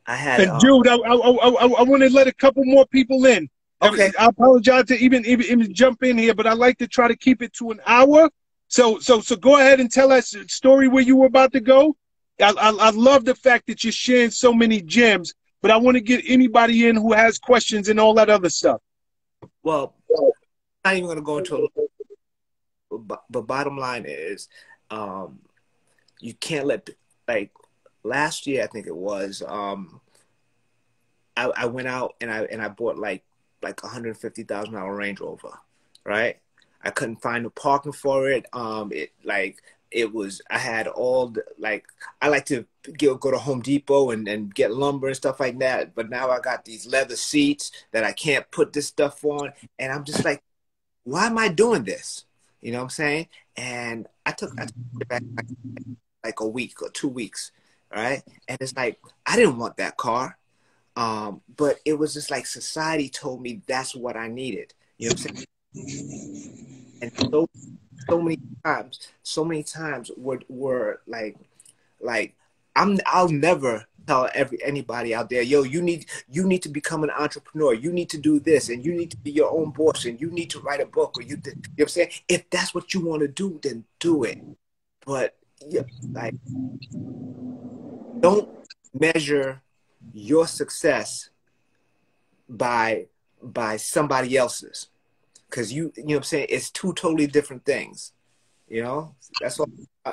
i had and um, I, I, I, I want to let a couple more people in. Okay. I apologize to even, even even jump in here but i like to try to keep it to an hour. So so so go ahead and tell us story where you were about to go I, I, love the fact that you're sharing so many gems but i want to get anybody in who has questions and all that other stuff Well, I'm not even gonna go into a but, but bottom line is um you can't let like last year I think it was um I, I went out and I and I bought like like hundred fifty thousand dollar Range Rover, right? I couldn't find the parking for it. Um, it like it was. I had all the like. I like to go go to Home Depot and and get lumber and stuff like that. But now I got these leather seats that I can't put this stuff on, and I'm just like, why am I doing this? You know what I'm saying? And I took, I took it back like, like a week or two weeks, right? And it's like I didn't want that car. Um, but it was just like society told me that's what I needed. You know what I'm saying? And so, so many times, so many times were were like, like I'm I'll never tell every anybody out there, yo, you need you need to become an entrepreneur. You need to do this, and you need to be your own boss, and you need to write a book, or you, you know what I'm saying. If that's what you want to do, then do it. But yeah, like, don't measure your success by by somebody else's because you you know what i'm saying? It's two totally different things you know? That's all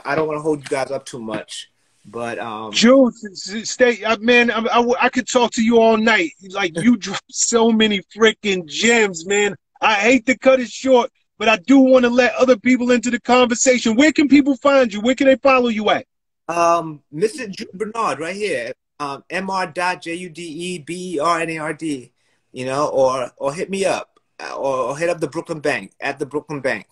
i don't want to hold you guys up too much but um Jude, stay uh, man I, I, I could talk to you all night. Like you [laughs] drop so many freaking gems man. I hate to cut it short but i do want to let other people into the conversation. Where can people find you? Where can they follow you at? Um mr Jude bernard right here um, mr.jude.b-e-r-n-a-r-d, you know, or or hit me up Uh, or, or hit up the Brooklyn Bank at the Brooklyn Bank.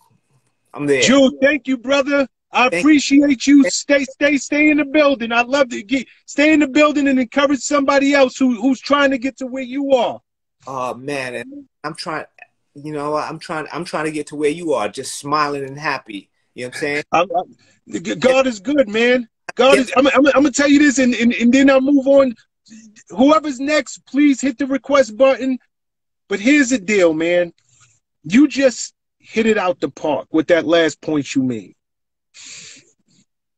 I'm there. Jude, thank you, brother. I thank appreciate you. Stay, stay, stay in the building. I love to get stay in the building and encourage somebody else who who's trying to get to where you are. Oh man, and I'm trying. You know, I'm trying. I'm trying to get to where you are, just smiling and happy. You know what I'm saying? I'm, I'm, God is good, man. God is. I'm, I'm, I'm gonna tell you this, and, and and then I'll move on. Whoever's next, please hit the request button. But here's the deal, man. You just hit it out the park with that last point you made.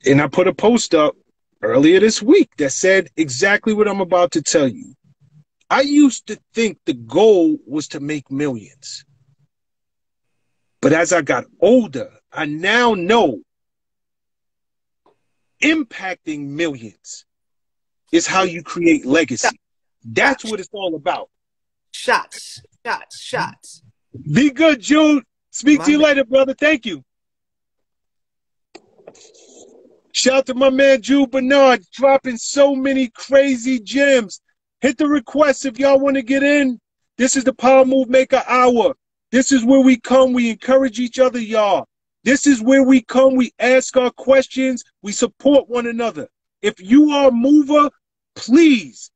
And I put a post up earlier this week that said exactly what I'm about to tell you. I used to think the goal was to make millions. But as I got older, I now know impacting millions is how you create legacy. That's what it's all about. Shots, shots, shots. Be good, Jude. Speak my to you man. later, brother. Thank you. Shout out to my man Jude Bernard dropping so many crazy gems. Hit the request if y'all want to get in. This is the Power Move Maker Hour. This is where we come. We encourage each other, y'all. This is where we come, we ask our questions, we support one another. If you are a mover, please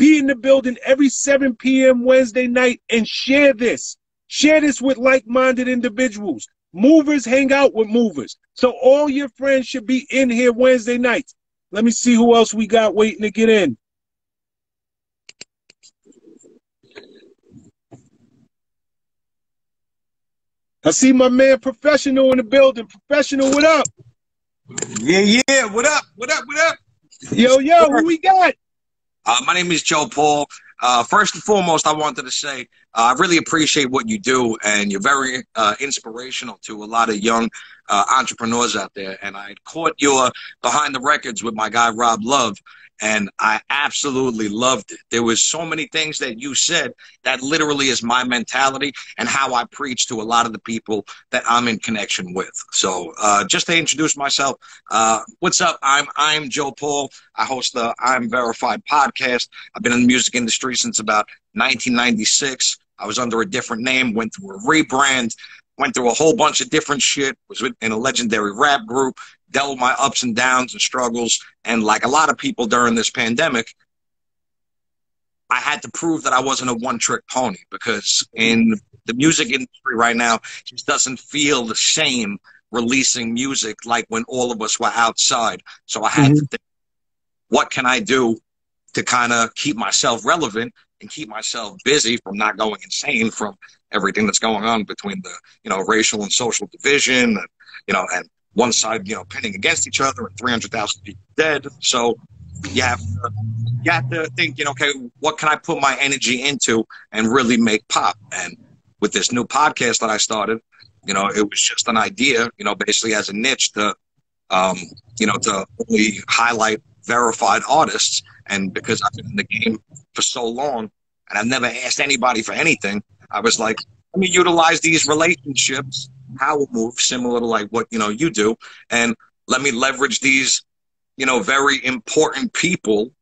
be in the building every 7 p.m. Wednesday night and share this. Share this with like minded individuals. Movers hang out with movers. So all your friends should be in here Wednesday nights. Let me see who else we got waiting to get in. I see my man Professional in the building. Professional, what up? Yeah, yeah. What up? What up? What up? Yo, yo, who we got? Uh, my name is Joe Paul. Uh, first and foremost, I wanted to say uh, I really appreciate what you do, and you're very uh, inspirational to a lot of young uh, entrepreneurs out there. And I caught your behind the records with my guy Rob Love, and I absolutely loved it. There was so many things that you said that literally is my mentality and how I preach to a lot of the people that I'm in connection with. So uh, just to introduce myself, uh, what's up? I'm I'm Joe Paul. I host the I'm Verified podcast. I've been in the music industry since about 1996. I was under a different name, went through a rebrand, went through a whole bunch of different shit, was in a legendary rap group, dealt with my ups and downs and struggles. And like a lot of people during this pandemic, I had to prove that I wasn't a one trick pony because in the music industry right now, it just doesn't feel the same releasing music like when all of us were outside. So I had mm-hmm. to think, what can I do to kind of keep myself relevant and keep myself busy from not going insane from everything that's going on between the, you know, racial and social division and, you know, and one side, you know, pinning against each other and 300,000 people dead. So you have, to, you have to think, you know, okay, what can I put my energy into and really make pop? And with this new podcast that I started, you know, it was just an idea, you know, basically as a niche to, um, you know, to only highlight verified artists. And because I've been in the game for so long and I've never asked anybody for anything, I was like, let me utilize these relationships, power moves, similar to like what, you know, you do. And let me leverage these, you know, very important people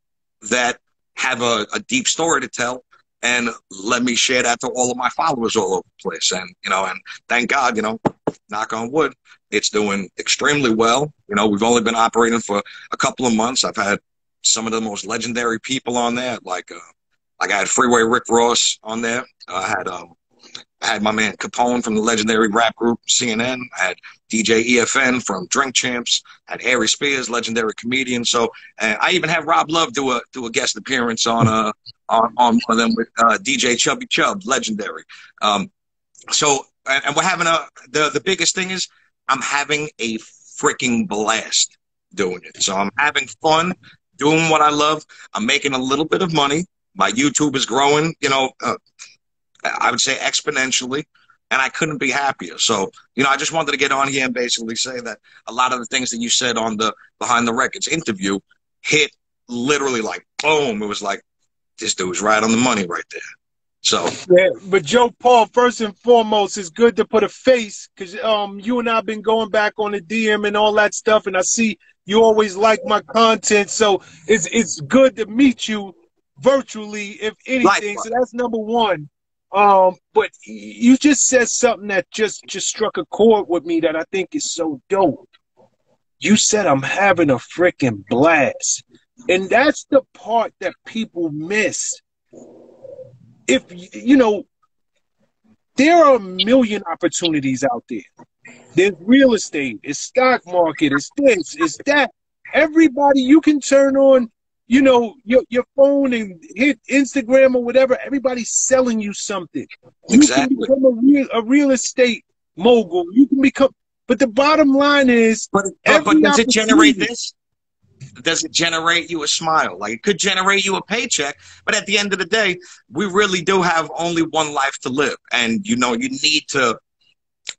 that have a, a deep story to tell and let me share that to all of my followers all over the place. And, you know, and thank God, you know, knock on wood, it's doing extremely well. You know, we've only been operating for a couple of months. I've had some of the most legendary people on there, like, uh, like I had Freeway Rick Ross on there. Uh, I had, um, I had my man Capone from the legendary rap group CNN. I had DJ EFN from Drink Champs. I had Harry Spears, legendary comedian. So uh, I even had Rob Love do a do a guest appearance on uh on, on one of them with uh, DJ Chubby Chub, legendary. Um, so and, we're having a the the biggest thing is I'm having a freaking blast doing it. So I'm having fun doing what I love. I'm making a little bit of money. My YouTube is growing, you know, uh, I would say exponentially, and I couldn't be happier. So, you know, I just wanted to get on here and basically say that a lot of the things that you said on the Behind the Records interview hit literally like boom. It was like, this dude's right on the money right there. So yeah, but Joe Paul, first and foremost, it's good to put a face because um you and I've been going back on the DM and all that stuff, and I see you always like my content, so it's it's good to meet you virtually, if anything. So that's number one. Um, but you just said something that just just struck a chord with me that I think is so dope. You said I'm having a freaking blast. And that's the part that people miss. If you know, there are a million opportunities out there. There's real estate, it's stock market, it's this, it's that. Everybody you can turn on you know, your, your phone and hit Instagram or whatever, everybody's selling you something. You exactly. can become a real, a real estate mogul. You can become, but the bottom line is, but, but, but does it generate this? Does it generate you a smile? Like it could generate you a paycheck, but at the end of the day, we really do have only one life to live, and you know you need to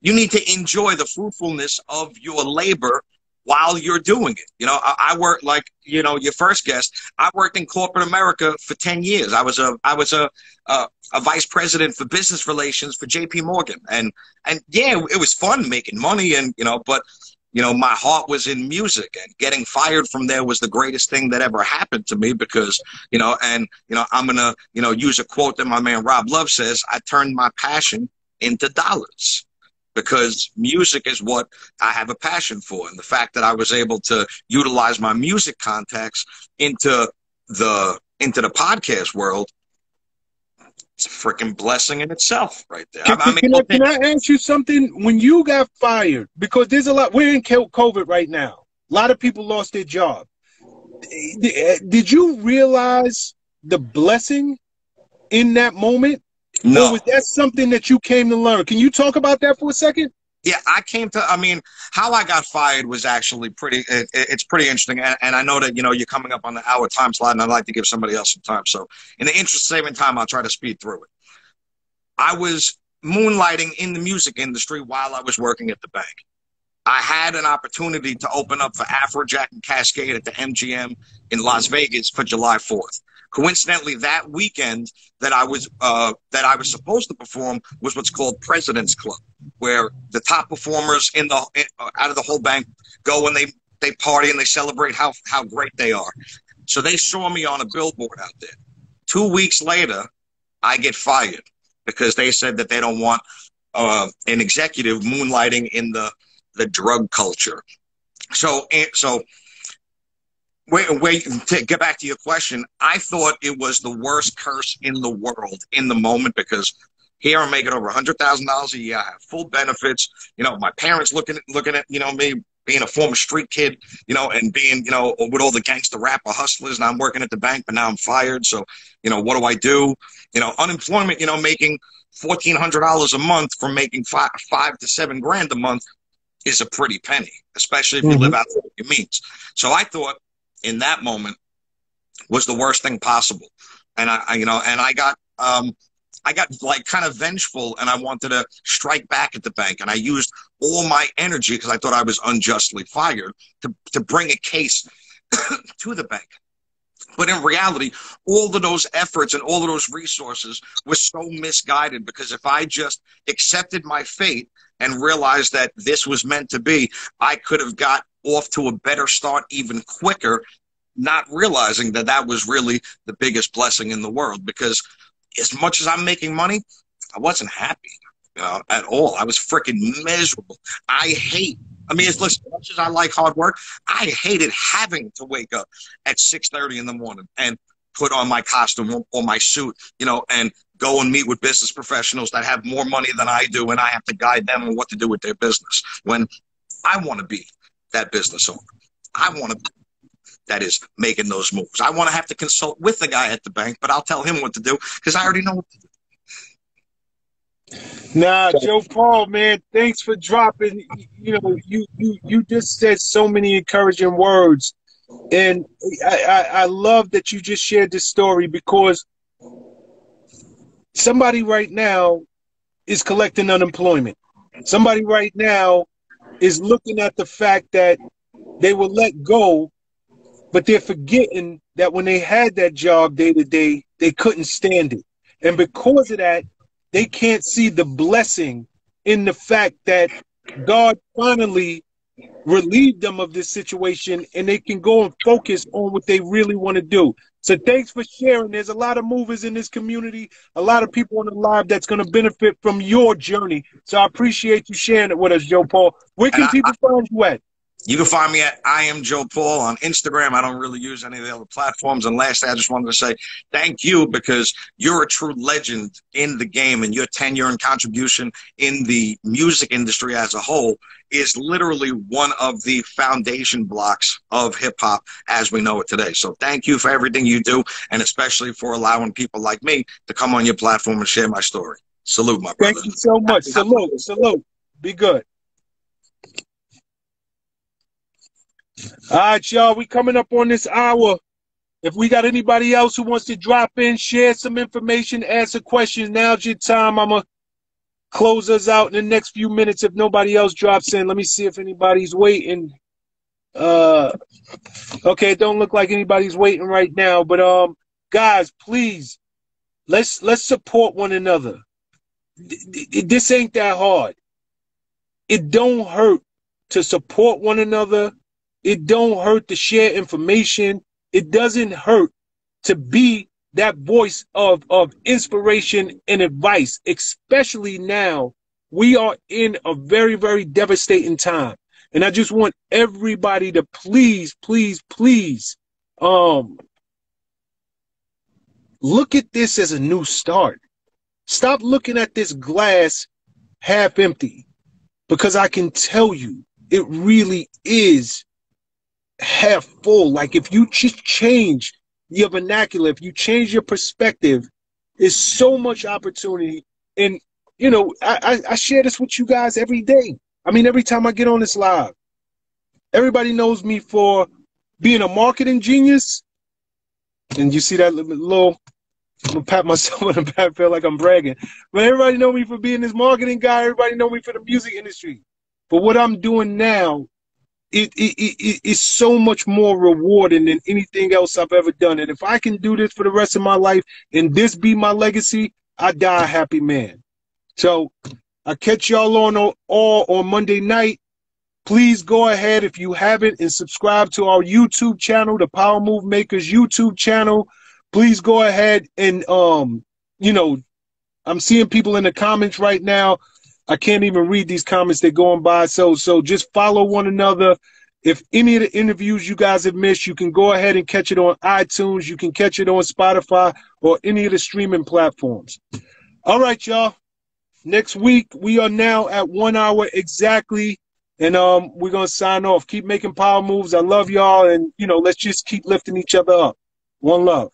you need to enjoy the fruitfulness of your labor while you're doing it. You know, I, I worked like you know your first guest. I worked in corporate America for ten years. I was a I was a a, a vice president for business relations for J.P. Morgan, and and yeah, it was fun making money, and you know, but you know, my heart was in music and getting fired from there was the greatest thing that ever happened to me because, you know, and, you know, I'm going to, you know, use a quote that my man Rob Love says, I turned my passion into dollars because music is what I have a passion for. And the fact that I was able to utilize my music contacts into the into the podcast world, it's a freaking blessing in itself, right there. Can, I, can, I, can I ask you something? When you got fired, because there's a lot, we're in COVID right now. A lot of people lost their job. Did you realize the blessing in that moment? No. Or was that something that you came to learn? Can you talk about that for a second? Yeah, I came to. I mean, how I got fired was actually pretty. It, it's pretty interesting, and, and, I know that you know you're coming up on the hour time slot, and I'd like to give somebody else some time. So, in the interest of saving time, I'll try to speed through it. I was moonlighting in the music industry while I was working at the bank. I had an opportunity to open up for Afrojack and Kaskade at the MGM in Las Vegas for July 4th. Coincidentally, that weekend that I was uh, that I was supposed to perform was what's called President's Club, where the top performers in the in, uh, out of the whole bank go and they they party and they celebrate how how great they are. So they saw me on a billboard out there. Two weeks later, I get fired because they said that they don't want uh, an executive moonlighting in the the drug culture. So so wait, wait, to get back to your question, I thought it was the worst curse in the world in the moment because here I'm making over a hundred thousand dollars a year. I have full benefits. You know, my parents looking at looking at you know me being a former street kid, you know, and being you know with all the gangster rapper hustlers, and I'm working at the bank, but now I'm fired. So, you know, what do I do? You know, unemployment. You know, making fourteen hundred dollars a month from making five five to seven grand a month is a pretty penny, especially if you mm-hmm. live outside your means. So I thought in that moment was the worst thing possible. And I, I you know, and I got, um, I got like kind of vengeful and I wanted to strike back at the bank. And I used all my energy because I thought I was unjustly fired to, to bring a case [coughs] to the bank. But in reality, all of those efforts and all of those resources were so misguided because if I just accepted my fate and realized that this was meant to be, I could have got off to a better start even quicker, not realizing that that was really the biggest blessing in the world. Because as much as I'm making money, I wasn't happy uh, at all. I was freaking miserable. I hate I mean, as much as I like hard work, I hated having to wake up at 6.30 in the morning and put on my costume or my suit, you know, and go and meet with business professionals that have more money than I do, and I have to guide them on what to do with their business. When I want to be that business owner, I want to that is making those moves. I want to have to consult with the guy at the bank, but I'll tell him what to do because I already know what to do. Nah, Joe Paul, man, thanks for dropping. You know, you you you just said so many encouraging words, and I, I, I love that you just shared this story because somebody right now is collecting unemployment. Somebody right now is looking at the fact that they were let go, but they're forgetting that when they had that job day to day, they couldn't stand it. And because of that, they can't see the blessing in the fact that God finally relieved them of this situation and they can go and focus on what they really want to do. So thanks for sharing. There's a lot of movers in this community, a lot of people on the live that's going to benefit from your journey. So I appreciate you sharing it with us, Joe Paul. Where can I, people I, find you at? You can find me at I am Joe Paul on Instagram. I don't really use any of the other platforms. And lastly, I just wanted to say thank you because you're a true legend in the game and your tenure and contribution in the music industry as a whole is literally one of the foundation blocks of hip hop as we know it today. So thank you for everything you do and especially for allowing people like me to come on your platform and share my story. Salute, my brother. Thank you so much. Salute, salute. Be good. All right, y'all, we coming up on this hour. If we got anybody else who wants to drop in, share some information, answer questions, now's your time. I'm going to close us out in the next few minutes if nobody else drops in. Let me see if anybody's waiting. Uh, okay, don't look like anybody's waiting right now, but um, guys, please, let's let's support one another. This ain't that hard. It don't hurt to support one another it don't hurt to share information. It doesn't hurt to be that voice of, of inspiration and advice, especially now. We are in a very, very devastating time. And I just want everybody to please, please, please, um, look at this as a new start. Stop looking at this glass half empty because I can tell you it really is half full. Like if you just change your vernacular, if you change your perspective, there's so much opportunity. And you know, I, I, I share this with you guys every day. I mean, every time I get on this live, everybody knows me for being a marketing genius. And you see that little, little pat myself [laughs] on the back, feel like I'm bragging. But everybody know me for being this marketing guy. Everybody know me for the music industry. But what I'm doing now it, it, it, it's so much more rewarding than anything else I've ever done. And if I can do this for the rest of my life and this be my legacy, I die a happy man. So I catch y'all on all on Monday night. Please go ahead if you haven't and subscribe to our YouTube channel, the Power Move Makers YouTube channel. Please go ahead and um, you know, I'm seeing people in the comments right now I can't even read these comments they're going by. So so just follow one another. If any of the interviews you guys have missed, you can go ahead and catch it on iTunes. You can catch it on Spotify or any of the streaming platforms. All right, y'all. Next week we are now at one hour exactly, and um we're gonna sign off. Keep making power moves. I love y'all, and you know let's just keep lifting each other up. One love.